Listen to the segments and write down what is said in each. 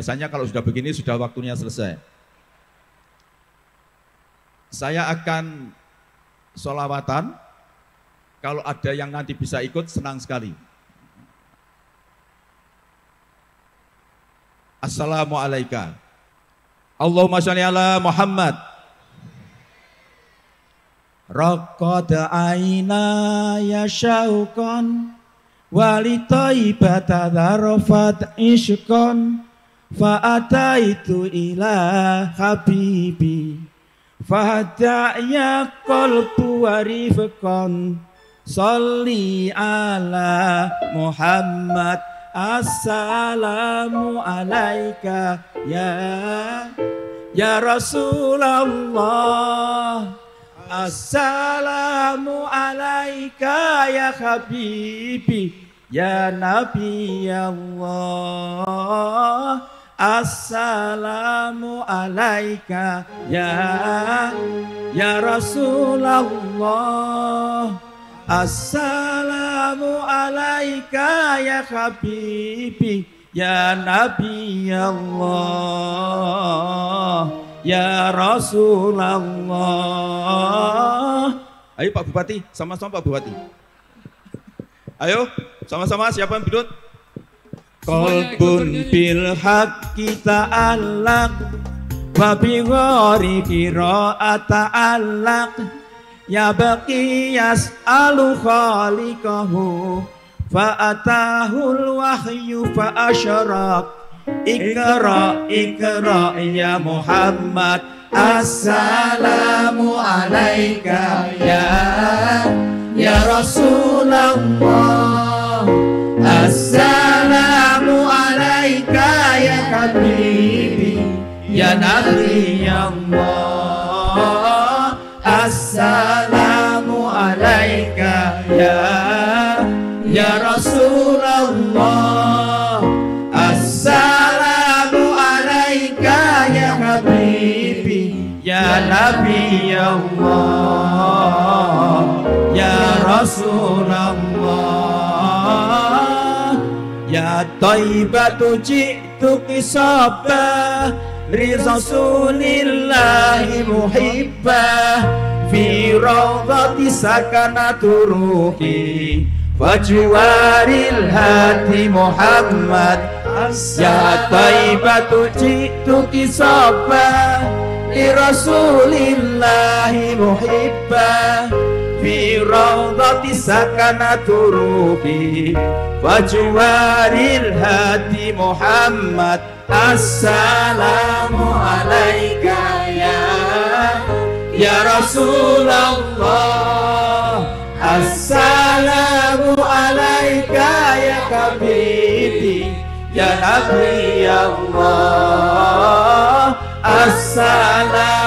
Biasanya kalau sudah begini sudah waktunya selesai. Saya akan solawatan. Kalau ada yang nanti bisa ikut, senang sekali. Assalamualaikum. Allahumma sholli ala Muhammad. Raqad aina ya syauqan walitaibata dharafat ishqan Fa'ataitu ila habibi. Fahada'ya qalbu warifqan Salli ala Muhammad. Assalamu alaika ya Ya Rasulullah Assalamu alaika ya Habibi. Ya Nabi Allah Assalamu alaika ya ya Rasulullah Assalamu alaika ya habibi ya Nabi Allah ya Rasulullah Ayo Pak Bupati sama-sama Pak Bupati. Ayo sama-sama siapa yang bidut Kolbun bil haqqi ta'allaq Wa bi ghari qira'ata allaq Ya baqi yas'alu khaliqahu Fa'atahul wahyu fa'asyarak Ikra ikra ya Muhammad Assalamu alaika ya Ya Rasulullah Ya Nabi Allah Assalamu alaika ya Ya Rasulullah. Assalamu alaika ya habibi Ya Nabi Allah. Ya Rasulullah. Ya taibatu jitu kisabah Li rasulillahi muhibbah Fi rawdati sakanatu ruhi Wajwaril hati Muhammad Ya taibatu jitu kisabah Li rasulillahi muhibbah Fi rawdati sakanatu ruhi Wajwaril hati Muhammad Assalamu alaika ya Ya Rasulullah. Assalamu alaika ya Habibi Ya Nabi Allah. Assalamu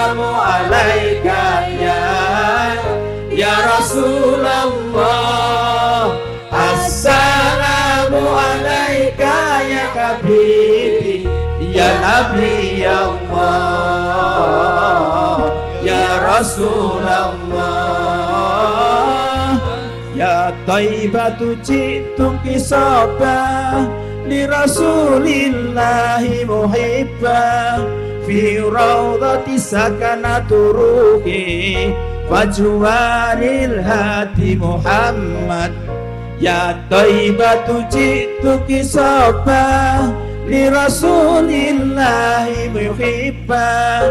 Ya Nabi Allah. Ya Rasulullah. Ya Taibatu jitum kisabah Li Rasulillahi muhibbah. Fi rawdati sakanatu ruhi Fajwaril hati Muhammad. Ya taibatu jitu kisabah Li rasulillahi muhibbah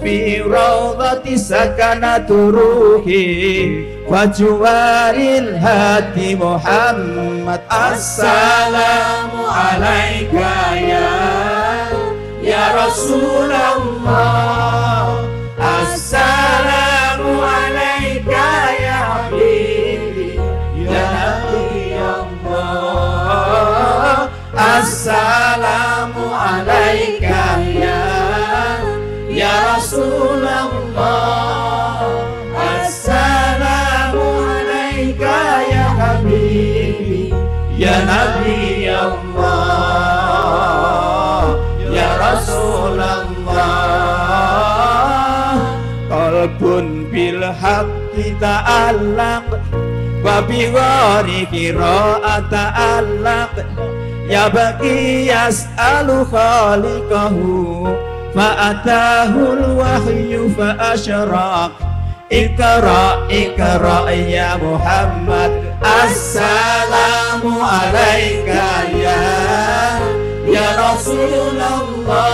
Fi rawdati sakanatu ruhi Wajwaril hati Muhammad Assalamu alaika ya Ya Rasulullah qalbun bil haqqi ta'allaq babi wari ghari ata ta'allaq ya baqi yas'alu khalikahu fa atahul wahyu fa asyraq. Ikra ikra ya Muhammad Assalamu alaika ya Ya Rasulullah.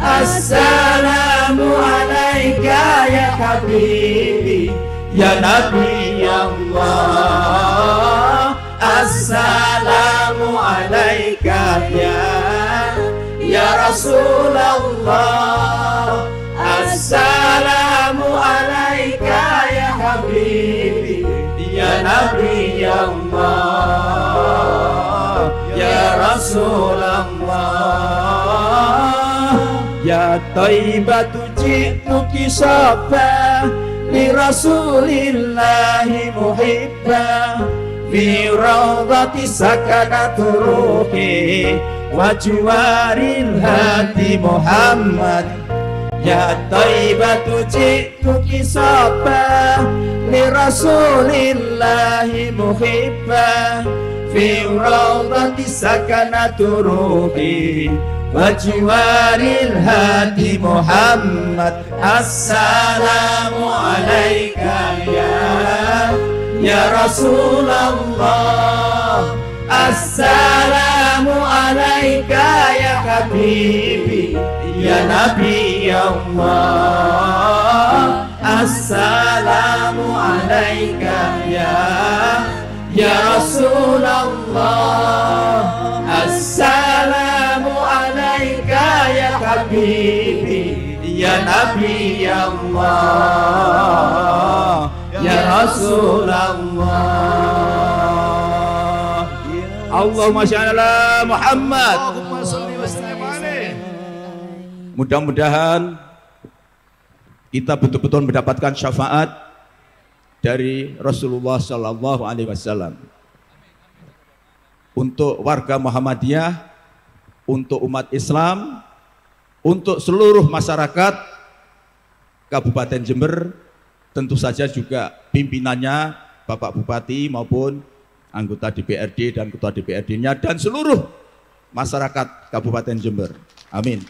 Assalamu alaika ilaika ya habibi Ya Nabi Allah. Assalamu alaika ya Ya Rasulullah. Assalamu alaika يا طيبة جئتك صفا لرسول الله محبا في روضة سكنت روحي وجوار الهادي محمد يا طيبة جئتك صبا لرسول الله محبا في روضة سكنت روحي Wajiwaril hati Muhammad. Assalamu alaika ya, ya Rasulullah. Assalamu alaika ya Habibi Ya Nabi ya Allah. Assalamu alaika ya Ya Rasul حبيبي يا نبي الله يا رسول الله اللهم صل على محمد Mudah-mudahan kita betul-betul mendapatkan syafaat dari Rasulullah Shallallahu Alaihi Wasallam untuk warga Muhammadiyah, untuk umat Islam, untuk seluruh masyarakat Kabupaten Jember, tentu saja juga pimpinannya Bapak Bupati maupun anggota DPRD dan ketua DPRD-nya dan seluruh masyarakat Kabupaten Jember. Amin.